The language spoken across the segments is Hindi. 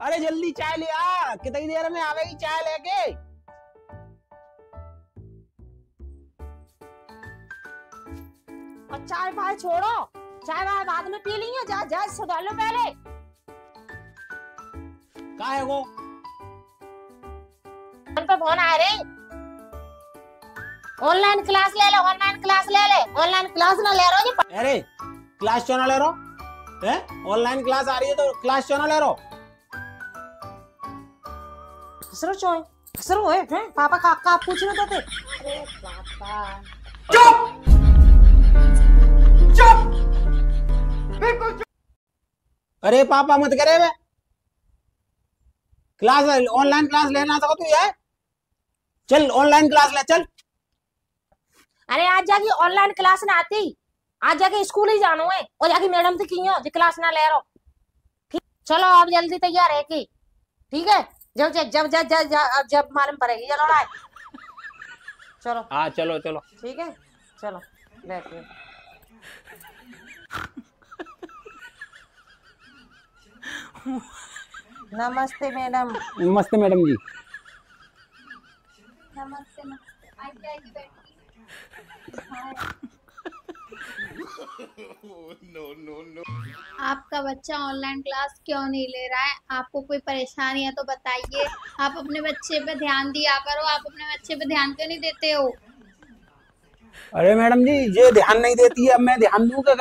अरे जल्दी चाय ले आ। कितनी देर में आवेगी चाय लेके? चाय भाई छोड़ो। चाय भाई बाद में पी ली जा जा सुधार लो पहले। का है वो? फ़ोन पे फ़ोन आ रही। ऑनलाइन क्लास ले लो ऑनलाइन क्लास ले ले। ऑनलाइन क्लास ना ले रहो जी। अरे क्लास क्यों ना ले रहो? है? ऑनलाइन क्लास आ रही है तो क्लास क्यों ना ले रहो? हसरो चोय हसरो है हैं? पापा का का पूछ रहे थे? अरे पापा। चुप! चुप! बिल्कुल चुप! अरे पापा मत करे वे क्लास ऑनलाइन क्लास लेना सको तू यार। चल ऑनलाइन क्लास ले चल। अरे आज जाके ऑनलाइन क्लास ना आती। आज जाके स्कूल ही जानो है। और जाके मैडम से की हो क्लास ना ले रहो चलो आप जल्दी तैयार है की ठीक है? जब जब जब जब जब जब, जब मालूम पड़ेगी। चलो राय चलो। हाँ चलो चलो। ठीक है? चलो बैठिए नमस्ते मैडम। नमस्ते मैडम जी। नमस्ते नमस्ते। आइए आइए बैठिए आपका बच्चा ऑनलाइन क्लास क्यों नहीं ले रहा है? आपको कोई परेशानी है तो बताइए। आप अपने बच्चे पे ध्यान दिया करो। आप अपने बच्चे पे ध्यान क्यों नहीं देते हो? अरे मैडम जी ये ध्यान नहीं देती है। अब मैं ध्यान दूँ कि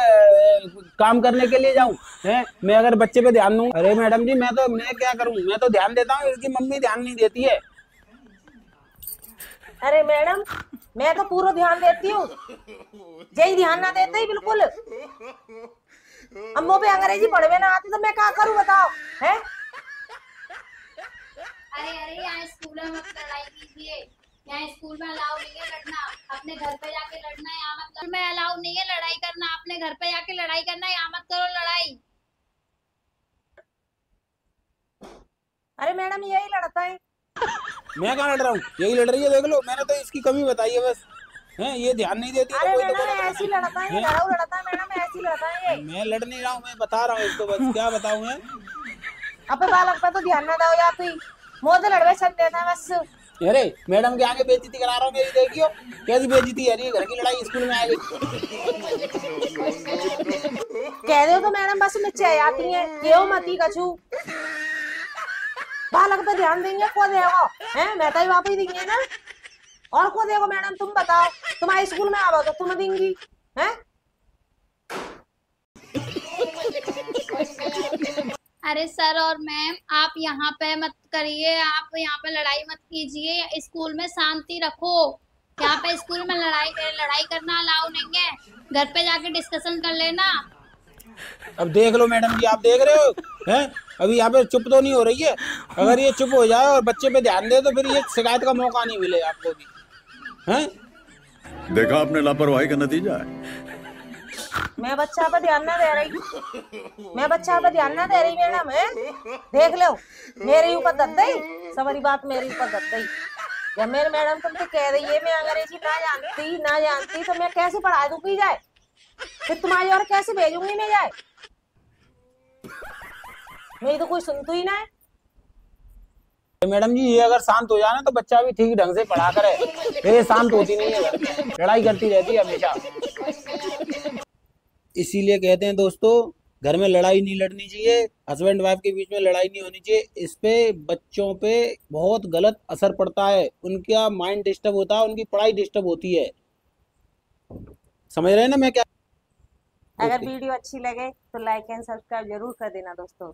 काम करने के लिए जाऊँ? हैं? मैं अगर बच्चे पे ध्यान दूँ? अरे मैडम जी मैं तो मैं क्या करूँ? मैं तो ध्यान देता हूँ इसकी मम्मी ध्यान नहीं देती है। अरे मैडम मैं तो पूरा ध्यान देती हूँ। यही ध्यान ना देते ही बिल्कुल। अम्मो पे अंग्रेज़ी पढ़वे ना आती तो मैं क्या करूँ बताओ हैं? अरे अरे यहाँ स्कूल में मत लड़ाई कीजिए। यहाँ स्कूल में अलाउ नहीं है लड़ना। अपने घर पे जाके लड़ना यहाँ मत स्कूल में अलाउ नहीं है लड़ाई करना। अपने घर पे जाके लड़ाई करना यहाँ मत करो लड़ाई। अरे मैडम यही लड़ता है। मैं कहाँ लड़ रहा हूँ? यही लड़ रही है देख लो। मैंने तो इसकी कमी बताई है बस। हैं ये ध्यान नहीं देती है अरे तो तो मैडम ऐसी लड़ता है? लड़ाऊ लड़ता है मैडम ऐसी लड़ता है ये। मैं लड़ नहीं रहा हूँ मैं बता रहा हूँ इसको बस क्या बताऊँ मैं अपने बालक पे तो ध्यान ना दो या कोई मुँह तो लड़वे चल देता है बस। अरे मैडम के आगे बेइज्जती करा रहा हूँ मेरी देखियो। कैसी बेइज्जती है? घर की लड़ाई स्कूल में आ गई। कह दो तो मैडम बस नीचे आ जाती है। क्यों मती कछू। बालक पे ध्यान देंगे को देगा हैं मैं तो ही वापस देंगे ना। और को देगा मैडम तुम बताओ तुम्हारे स्कूल में आओ तो तुम देंगी हैं? अरे सर और मैम आप यहाँ पे मत करिए आप यहाँ पे लड़ाई मत कीजिए स्कूल में शांति रखो। यहाँ पे स्कूल में लड़ाई कर लड़ाई करना अलाउ नहीं है। घर पे जाके डिस्कशन कर लेना। अब देख लो मैडम जी आप देख रहे हो हैं? अभी यहाँ पे चुप तो नहीं हो रही है। अगर ये चुप हो जाए और बच्चे पे ध्यान दे तो फिर ये शिकायत का मौका नहीं मिलेगा आपको भी। हैं? देखा आपने लापरवाही का नतीजा है। मैं बच्चा पे ध्यान ना दे रही मैं बच्चा पे ध्यान ना दे रही मैडम है? देख लो मेरे ऊपर दत दई सवारी बात मेरे ऊपर दत दई जब मेरे मैडम तुमसे कह रही है मैं अंग्रेज़ी ना जानती ना जानती तो मैं कैसे पढ़ा दूँ? की जाए। फिर तुम्हारी और कैसे भेजूँगी मैं जाए? मेरी तो कोई सुनती ही ना है। मैडम जी ये अगर शांत हो जाए ना तो बच्चा भी ठीक ढंग से पढ़ा करे। ये शांत होती नहीं है। लड़ाई करती रहती है हमेशा। इसीलिए कहते हैं दोस्तों घर में लड़ाई नहीं लड़नी चाहिए हस्बैंड वाइफ के बीच में लड़ाई नहीं होनी चाहिए। इस पे बच्चों पे बहुत गलत असर पड़ता है। उनका माइंड डिस्टर्ब होता है उनकी पढ़ाई डिस्टर्ब होती है। समझ रहे हैं ना मैं क्या अगर वीडियो अच्छी लगे तो लाइक एंड सब्सक्राइब ज़रूर कर देना दोस्तों।